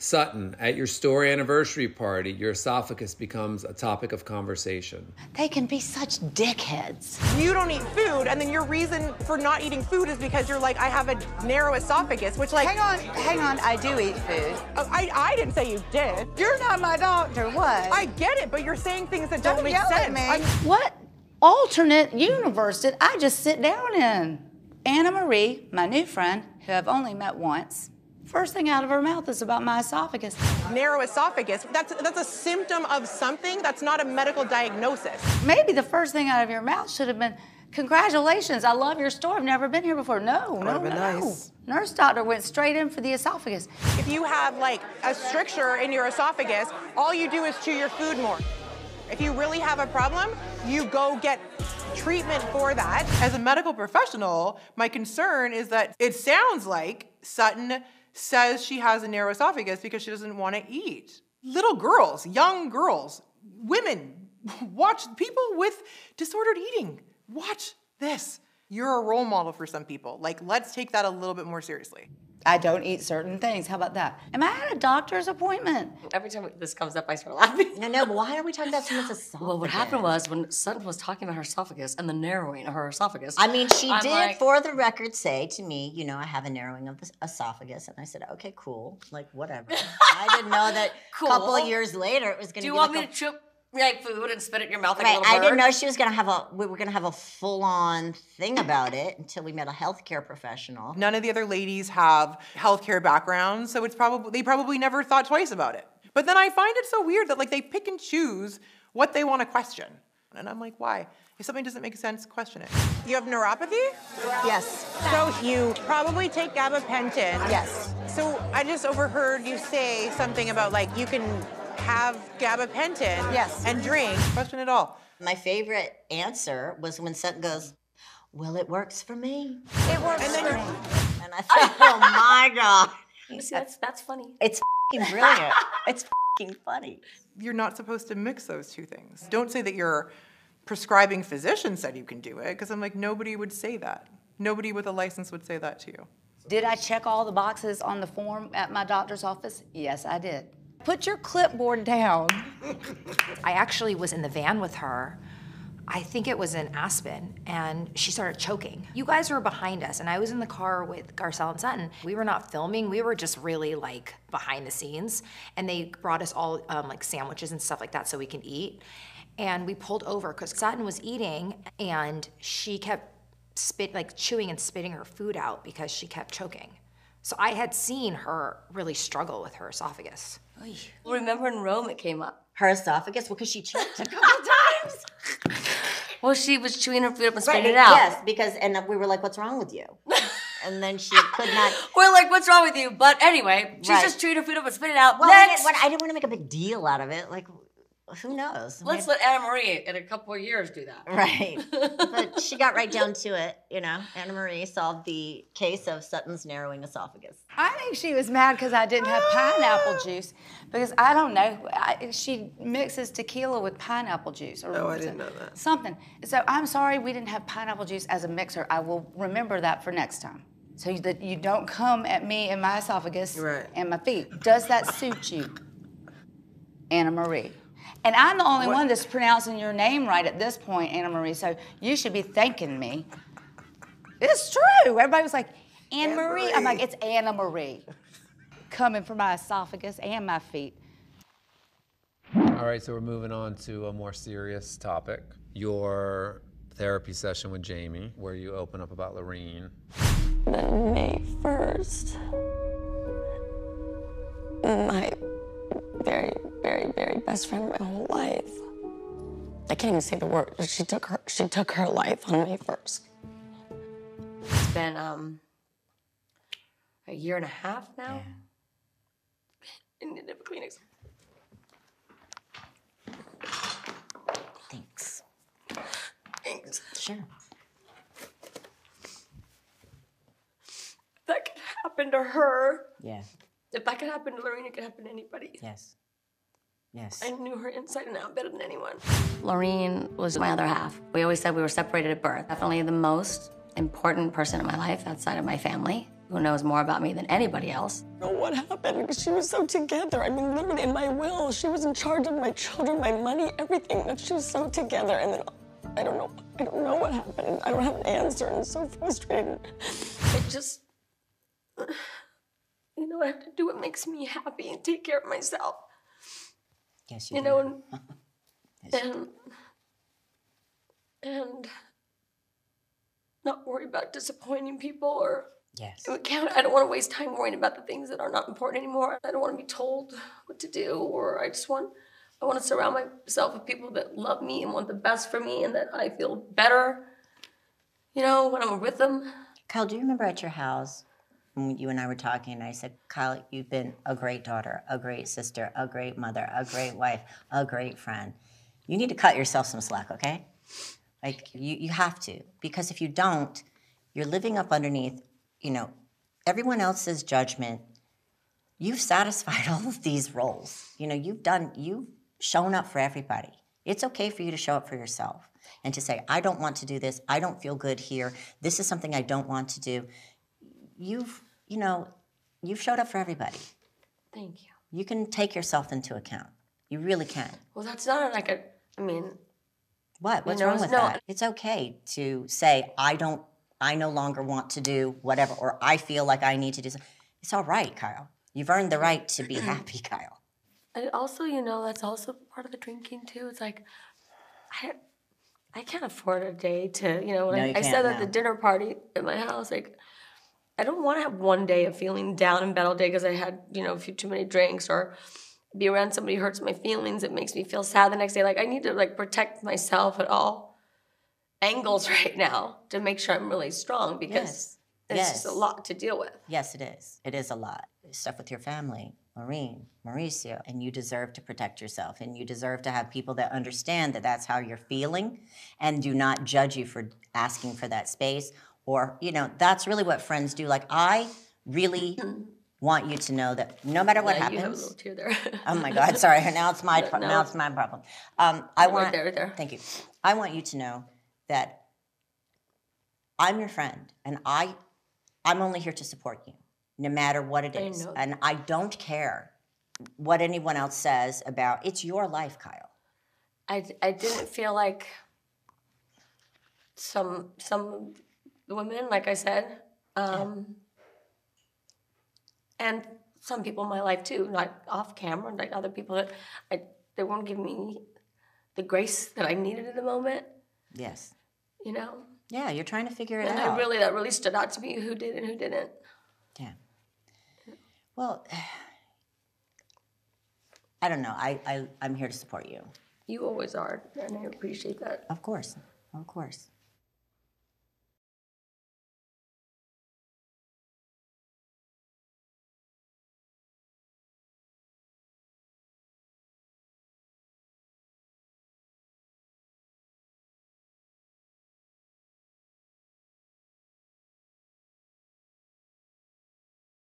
Sutton, at your store anniversary party, your esophagus becomes a topic of conversation. They can be such dickheads. You don't eat food, and then your reason for not eating food is because you're like, I have a narrow esophagus, which like. Hang on, hang on. I do eat food. Oh, I, I didn't say you did. You're not my doctor. What? I get it, but you're saying things that don't, don't make yell sense. at me. I'm- What alternate universe did I just sit down in? Anna Marie, my new friend, who I've only met once, first thing out of her mouth is about my esophagus. narrow esophagus. That's that's a symptom of something. That's not a medical diagnosis. Maybe the first thing out of your mouth should have been, "Congratulations, I love your store. I've never been here before." No, no, Would've been no. nice. Nurse doctor went straight in for the esophagus. If you have like a stricture in your esophagus, all you do is chew your food more. If you really have a problem, you go get treatment for that. As a medical professional, my concern is that it sounds like Sutton says she has a narrow esophagus because she doesn't want to eat. Little girls, young girls, women, watch people with disordered eating. Watch this. You're a role model for some people. Like, let's take that a little bit more seriously. I don't eat certain things. How about that? Am I at a doctor's appointment? Every time this comes up, I start laughing. No, no, but why are we talking about someone's esophagus? Well, what happened was when Sutton was talking about her esophagus and the narrowing of her esophagus. I mean, she I'm did, like- for the record, say to me, you know, I have a narrowing of the esophagus. And I said, okay, cool. Like, whatever. I didn't know that a couple of years later it was going to be. Do you want like me a- to chew like food and spit it in your mouth like Right, a little I didn't know she was gonna have a. We were gonna have a full-on thing about it until we met a healthcare professional. None of the other ladies have healthcare backgrounds, so it's probably they probably never thought twice about it. But then I find it so weird that like they pick and choose what they want to question. And I'm like, why? If something doesn't make sense, question it. You have neuropathy? Yes. So you probably take gabapentin. Yes. So I just overheard you say something about like you can have gabapentin Yes. and drink. Question at all. My favorite answer was when Sutton goes, "Well, it works for me," It works And then for me. and I thought, "Oh my god, You see, that's that's funny. it's fing brilliant. it's fing funny." You're not supposed to mix those two things. Don't say that your prescribing physician said you can do it, because I'm like, nobody would say that. Nobody with a license would say that to you. Did I check all the boxes on the form at my doctor's office? Yes, I did. Put your clipboard down. I actually was in the van with her. I think it was in Aspen, and she started choking. You guys were behind us, and I was in the car with Garcelle and Sutton. We were not filming, we were just really like behind the scenes. And they brought us all um, like sandwiches and stuff like that so we can eat. And we pulled over because Sutton was eating, and she kept spit like chewing and spitting her food out because she kept choking. So I had seen her really struggle with her esophagus. Remember in Rome it came up. Her esophagus, well, because she choked a couple times. Well, she was chewing her food up and spitting Right, it out. Yes, because and we were like, "What's wrong with you?" And then she could not. We're like, what's wrong with you? But anyway, she's Right. just chewing her food up and spitting it out. Well, I Next, didn't, want- I didn't want to make a big deal out of it. Like, who knows? let's let Anna Marie in a couple of years do that. Right. but she got right down to it, you know. Anna Marie solved the case of Sutton's narrowing esophagus. I think she was mad because I didn't have pineapple ah! juice because I don't know. I, she mixes tequila with pineapple juice or Oh, I didn't know that. something. So I'm sorry we didn't have pineapple juice as a mixer. I will remember that for next time. So that you don't come at me and my esophagus Right. and my feet. Does that suit you, Anna Marie? And I'm the only one that's pronouncing your name right at this point, Anna Marie. So you should be thanking me. It's true. Everybody was like, Anne Marie. I'm like, it's Anna Marie. Coming from my esophagus and my feet. All right, so we're moving on to a more serious topic. Your therapy session with Jamie, where you open up about Lorene. Then May 1st, my best friend my whole life. I can't even say the word. She took her she took her life on May 1st. It's been um a year and a half now. In the Kleenex. Thanks. Thanks. Sure. That could happen to her. Yeah. If that could happen to Lorene, it could happen to anybody. Yes. Yes. I knew her inside and out better than anyone. Lorene was my other half. We always said we were separated at birth. Definitely the most important person in my life outside of my family. who knows more about me than anybody else. know what happened because she was so together. I mean, literally in my will, she was in charge of my children, my money, everything. That she was so together, and then I don't know. I don't know what happened. I don't have an answer, and it's so frustrated. I just, you know, I have to do what makes me happy and take care of myself. Yes, you, You know, and, and and not worry about disappointing people or yes. I don't want to waste time worrying about the things that are not important anymore. I don't want to be told what to do, or I just want I want to surround myself with people that love me and want the best for me, and that I feel better. You know, when I'm with them. Kyle, do you remember at your house when you and I were talking? And I said, Kyle, you've been a great daughter, a great sister, a great mother, a great wife, a great friend. You need to cut yourself some slack, okay? Like you, you have to, because if you don't, you're living up underneath, you know, everyone else's judgment. You've satisfied all of these roles. You know, you've done, you've shown up for everybody. It's okay for you to show up for yourself and to say, I don't want to do this. I don't feel good here. This is something I don't want to do. You've, you know, you've showed up for everybody. Thank you. You can take yourself into account. You really can. Well, that's not like a. I mean, What? What's know, wrong with no- that? It's okay to say, I don't, I no longer want to do whatever, or I feel like I need to do something. It's all right, Kyle. You've earned the right to be happy, Kyle. And also, you know, that's also part of the drinking too. It's like, I, I can't afford a day to, you know, when No, I, I said can't at the dinner party at my house, like, I don't want to have one day of feeling down in bed all day because I had, you know, a few too many drinks or be around somebody who hurts my feelings. It makes me feel sad the next day. Like, I need to like protect myself at all angles right now to make sure I'm really strong because Yes. it's Yes. just a lot to deal with. Yes, it is. It is a lot. Stuff with your family, Maureen, Mauricio, and you deserve to protect yourself. And you deserve to have people that understand that that's how you're feeling and do not judge you for asking for that space. Or, you know, that's really what friends do. Like, I really want you to know that no matter what Yeah, you have a happens. little tear there. Oh my God! Sorry. Now it's my No. now it's my problem. Um, I Right want there, right there. Thank you. I want you to know that I'm your friend, and I I'm only here to support you, no matter what it is I And I don't care what anyone else says about. It's your life, Kyle. I, I didn't feel like some some women, like I said, um, and some people in my life too, not off camera, like other people that I they won't give me the grace that I needed in the moment, Yes. you know. Yeah, you're trying to figure it And out. I really that really stood out to me who did and who didn't. Yeah. Well, I don't know. I, I I'm here to support you. You always are, and I appreciate that. Of course. Of course.